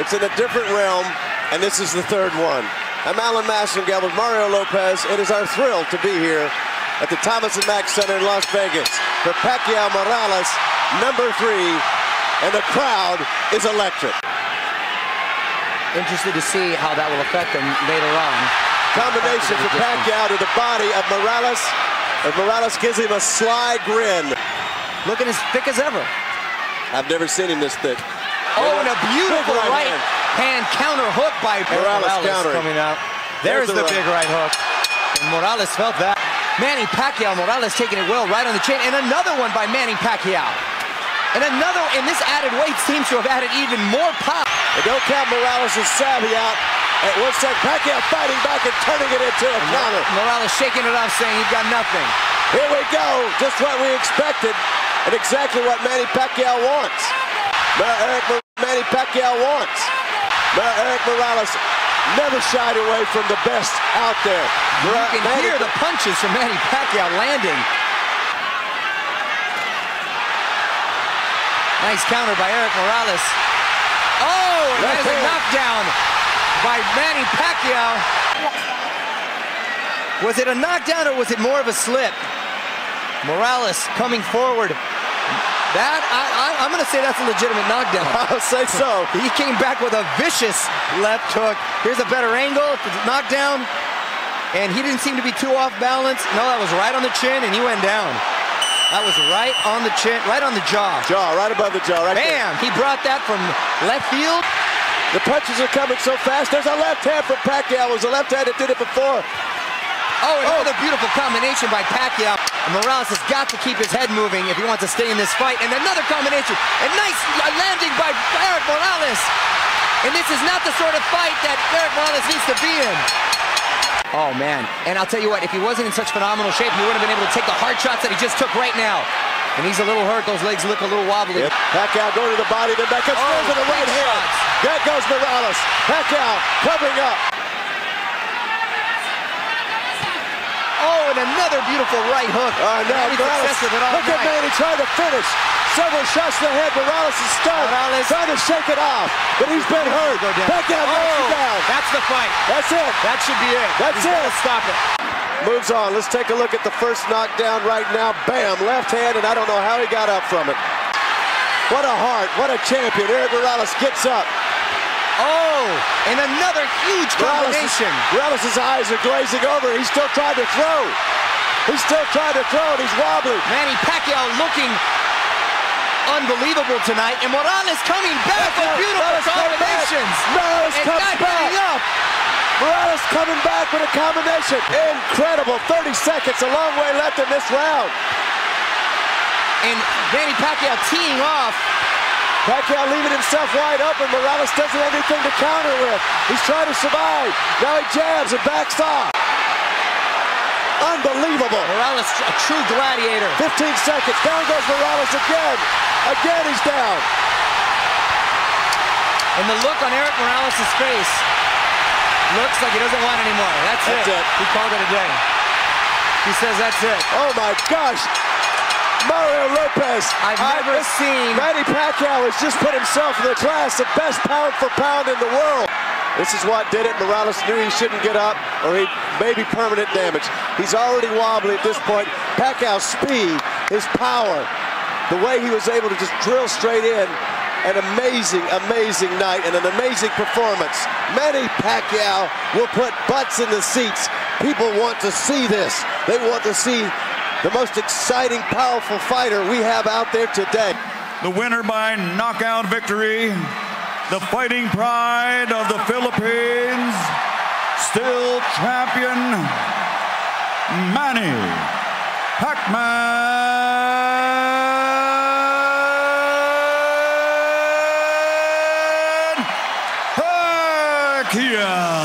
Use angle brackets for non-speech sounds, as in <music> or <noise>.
It's in a different realm, and this is the third one. I'm Alan Massengale with Mario Lopez. It is our thrill to be here at the Thomas and Mack Center in Las Vegas for Pacquiao Morales, number three, and the crowd is electric. Interested to see how that will affect him later on. Combination for Pacquiao to the body of Morales, and Morales gives him a sly grin. Looking as thick as ever. I've never seen him this thick. Oh, and a beautiful right, right hand. hand. counter hook by Morales, Morales coming out. There's, There's the, the big right hook. And Morales felt that. Manny Pacquiao, Morales taking it well right on the chin. And another one by Manny Pacquiao. And another, and this added weight seems to have added even more pop. And don't count Morales' is savvy out. At one sec, Pacquiao fighting back and turning it into a counter. Morales shaking it off, saying he's got nothing. Here we go, just what we expected, and exactly what Manny Pacquiao wants. Eric Manny Pacquiao wants. Eric Morales never shied away from the best out there. You can Manny hear the punches from Manny Pacquiao landing. Nice counter by Eric Morales. Oh, and there's a knockdown by Manny Pacquiao. Was it a knockdown or was it more of a slip? Morales coming forward. That, I, am going to say that's a legitimate knockdown. <laughs> I'll say so. <laughs> He came back with a vicious left hook. Here's a better angle, knockdown. And he didn't seem to be too off balance. No, that was right on the chin, and he went down. That was right on the chin, right on the jaw. Jaw, right above the jaw, right Bam! There. He brought that from left field. The punches are coming so fast. There's a left hand from Pacquiao. It was a left hand that did it before. Oh, another oh. beautiful combination by Pacquiao. Morales has got to keep his head moving if he wants to stay in this fight. And another combination. A nice landing by Eric Morales. And this is not the sort of fight that Eric Morales needs to be in. Oh, man. And I'll tell you what, if he wasn't in such phenomenal shape, he wouldn't have been able to take the hard shots that he just took right now. And he's a little hurt. Those legs look a little wobbly. Yep. Pacquiao going to the body, then back up, oh, the right hand. There goes Morales. Pacquiao covering up. Oh, and another beautiful right hook. Uh, now Morales, look night. at Manny trying to finish. Several shots to the head. Morales is stunned. Morales trying to shake it off, but he's been hurt. Go down. Back out, oh, down. That's the fight. That's it. That should be it. That's he's it. Stop it. Moves on. Let's take a look at the first knockdown right now. Bam, left hand, and I don't know how he got up from it. What a heart. What a champion. Eric Morales gets up. Oh, and another huge combination. Morales' eyes are glazing over. He's still trying to throw. He's still trying to throw, and he's wobbly. Manny Pacquiao looking unbelievable tonight, and Morales coming back with beautiful Morales combinations. Morales comes back. Up. Morales coming back with a combination. Incredible. 30 seconds, a long way left in this round. And Manny Pacquiao teeing off Pacquiao leaving himself wide open. Morales doesn't have anything to counter with. He's trying to survive. Now he jabs and backs off. Unbelievable. Morales, a true gladiator. 15 seconds. Down goes Morales again. Again, he's down. And the look on Eric Morales' face looks like he doesn't want anymore. That's, that's it. it. He called it a day. He says that's it. Oh, my gosh. Mario Lopez. I've never I, seen. Manny Pacquiao has just put himself in the class of best pound for pound in the world. This is what did it. Morales knew he shouldn't get up or he may be permanent damage. He's already wobbly at this point. Pacquiao's speed, his power, the way he was able to just drill straight in. An amazing, amazing night and an amazing performance. Manny Pacquiao will put butts in the seats. People want to see this. They want to see the most exciting, powerful fighter we have out there today. The winner by knockout victory, the fighting pride of the Philippines, still champion, Manny Pacman Pacquiao.